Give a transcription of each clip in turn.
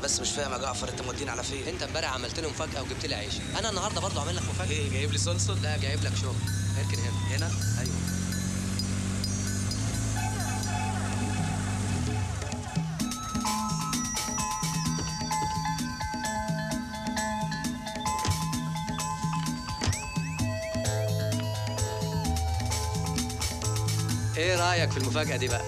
بس مش فاهم يا جعفر انت موديني على فين؟ انت امبارح عملت لي مفاجأة وجبت لي عيش. أنا النهارده برضه عامل لك مفاجأة. إيه جايب لي صلصل لا جايب لك شغل اركن هنا. هنا؟ أيوه. إيه رأيك في المفاجأة دي بقى؟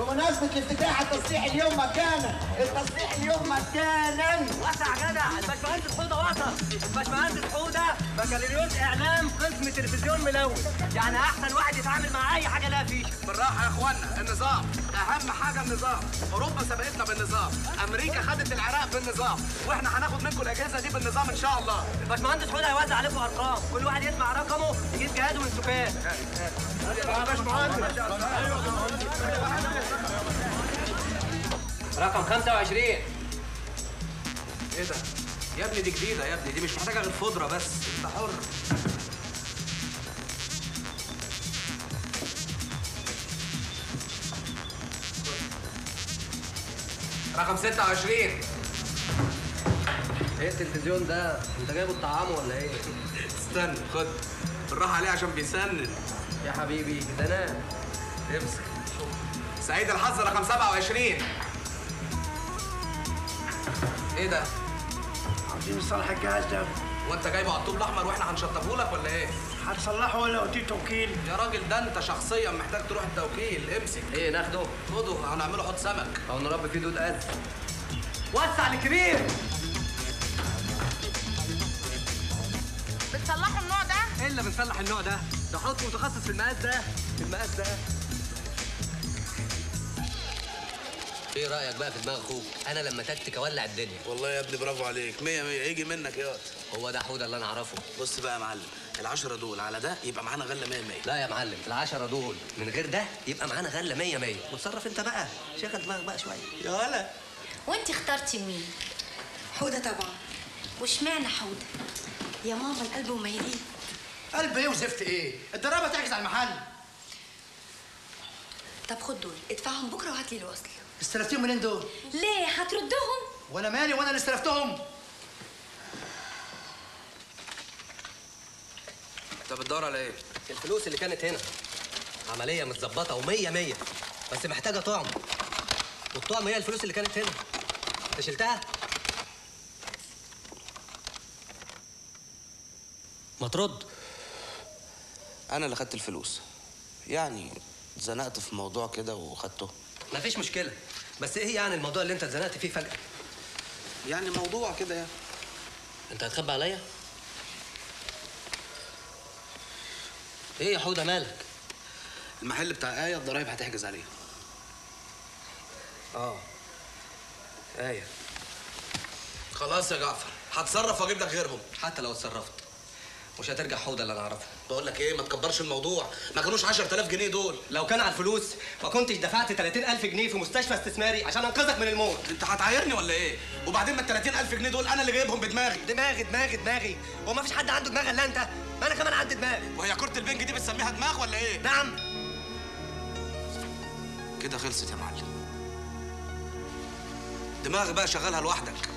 بمناسبة الافتتاح التصريح اليوم مجانا التصريح اليوم مجانا وسع جدع. الباشمهندس حوده وسط الباشمهندس حوده بكالوريوس إعلام قسم تلفزيون ملون. يعني أحسن واحد يتعامل مع أي حاجة لها فيش. بالراحة يا إخوانا النظام. أهم حاجة النظام. أوروبا سبقتنا بالنظام. أمريكا خدت العراق بالنظام. وإحنا هناخد منكم الأجهزة دي بالنظام إن شاء الله. الباشمهندس حوده هيوزع عليكم أرقام. كل واحد يسمع رقمه يجيب جهازه من سكان رقم 25 إيه ده؟ يا ابني دي جديدة يا ابني دي مش محتاجة غير خضرة بس أنت حر. رقم 26 إيه التلفزيون ده؟ انت جايبه الطعام ولا إيه؟ استنى خد. بالراحة عليه عشان بيسنن. يا حبيبي ده أنا. امسك. سعيد الحظ رقم 27 إيه ده؟ عاوزين نصلح الجهاز ده. وانت جايبه على الطوب الأحمر وإحنا هنشطبه لك ولا إيه؟ هتصلحه ولا وديه توكيل؟ يا راجل ده انت شخصيا محتاج تروح التوكيل. امسك. إيه ناخده؟ خده هنعمله حوض سمك. أو نربي فيه دود قد وسع الكبير. بتصلحوا النوع ده؟ إيه اللي بنصلح النوع ده؟ ده حط متخصص في المقاس ده. في المقاس ده. إيه رأيك بقى في دماغ أخوك؟ أنا لما تكتك اولع الدنيا. والله يا ابني برافو عليك. مية مية. يجي منك يا. هو ده حوده اللي أنا اعرفه. بص بقى يا معلم. العشرة دول على ده يبقى معانا غلة مية مية. لا يا معلم العشرة دول من غير ده يبقى معانا غله مية مية. وتصرف انت بقى. شغل دماغك بقى شوية. يا ولا وانت اخترتي مين؟ حودة طبعا. واشمعنى حوده؟ يا ماما القلب وميلين قلب إيه وزفت إيه؟ الدرابة تعكس على المحل. طب خد دول ادفعهم بكرة وهات لي الوصل. استلفتيهم منين دول؟ ليه؟ هتردهم؟ وأنا مالي وأنا اللي استلفتهم. انت بتدور على إيه؟ الفلوس اللي كانت هنا. عملية متظبطة ومية مية بس محتاجة طعم. والطعم هي الفلوس اللي كانت هنا. انت شلتها؟ ما ترد. أنا اللي خدت الفلوس. يعني اتزنقت في موضوع كده وخدته. مفيش مشكلة. بس إيه يعني الموضوع اللي انت اتزنقت فيه فجأة؟ يعني موضوع كده يعني. انت هتخبي عليا؟ إيه يا حوده مالك؟ المحل بتاع آية الضرايب هتحجز عليه. آه. آية. خلاص يا جعفر هتصرف واجيب لك غيرهم حتى لو اتصرفت. مش هترجع حوده اللي أنا اعرفه بقول لك إيه ما تكبرش الموضوع. ما كانوش 10000 جنيه دول. لو كان على الفلوس ما كنتش دفعت 30000 جنيه في مستشفى استثماري عشان أنقذك من الموت. أنت هتعايرني ولا إيه؟ وبعدين ما ال 30000 جنيه دول أنا اللي جايبهم بدماغي. دماغي دماغي دماغي. هو ما فيش حد عنده دماغ إلا أنت؟ ما أنا كمان عندي دماغ. وهي كرة البنج دي بتسميها دماغ ولا إيه؟ نعم. كده خلصت يا معلم. دماغي بقى شغالها لوحدك.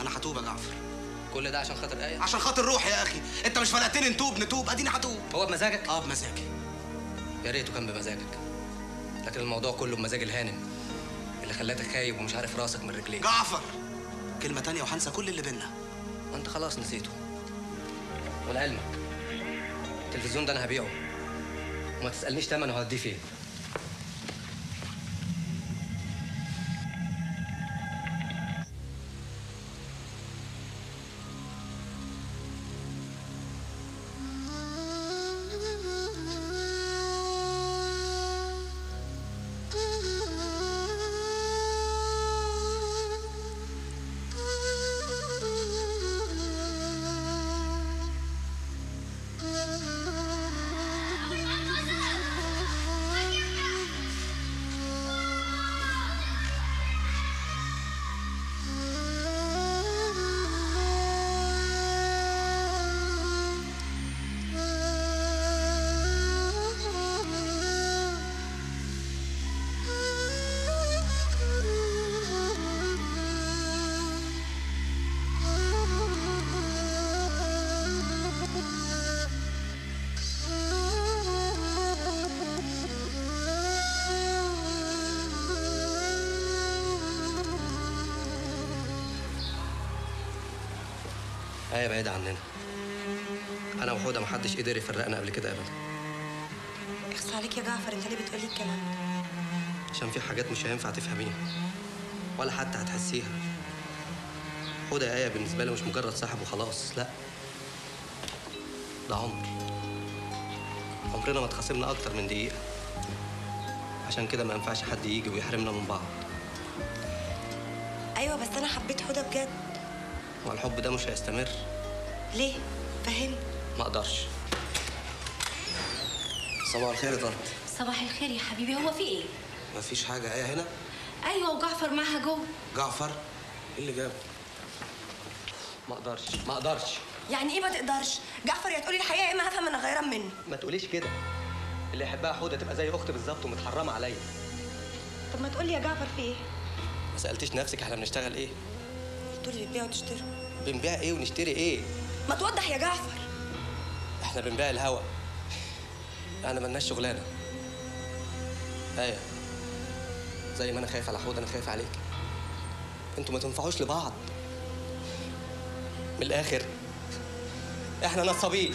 أنا هتوب يا جعفر. كل ده عشان خاطر إيه؟ عشان خاطر روح يا أخي. أنت مش فرقتني نتوب نتوب. أديني هتوب. هو بمزاجك؟ آه بمزاجي. يا ريته كان بمزاجك. لكن الموضوع كله بمزاج الهانم اللي خلاتك خايب ومش عارف راسك من رجليك. جعفر. كلمة تانية وهنسى كل اللي بينا وأنت خلاص نسيته. ولعلمك التلفزيون ده أنا هبيعه. وما تسألنيش تمنه هوديه فين. آية بعيدة عننا. أنا وحودة محدش قدر يفرقنا قبل كده أبدا. اخص عليك يا جعفر انت ليه بتقولي الكلام؟ ده عشان في حاجات مش هينفع تفهميها ولا حتى هتحسيها. حودة يا آية بالنسبة لي مش مجرد صاحب وخلاص لأ. ده عمر. عمرنا ما اتخاصمنا أكتر من دقيقة. عشان كده ما ينفعش حد يجي ويحرمنا من بعض. أيوه بس أنا حبيت حودة بجد. والحب ده مش هيستمر. ليه؟ فهمني. ما أقدرش. صباح الخير يا طنط صباح الخير يا حبيبي. هو في إيه؟ مفيش حاجة. آية هنا؟ أيوه وجعفر معاها جوه جعفر؟ إيه اللي جابه ما أقدرش. ما أقدرش. يعني إيه ما تقدرش؟ جعفر يا تقولي الحقيقة يا اما هفهم أنا غيران منه. ما تقوليش كده. اللي يحبها حودة تبقى زي أختي بالظبط ومتحرمة عليا. طب ما تقولي يا جعفر في إيه؟ ما سألتيش نفسك إحنا بنشتغل تقولي بتبيعوا وتشتروا بنبيع إيه ونشتري إيه؟ ما توضح يا جعفر. إحنا بنبيع الهوا. إحنا ملناش شغلانة. إيه زي ما أنا خايف على حوض أنا خايف عليك. أنتوا ما تنفعوش لبعض. من الآخر إحنا نصابين.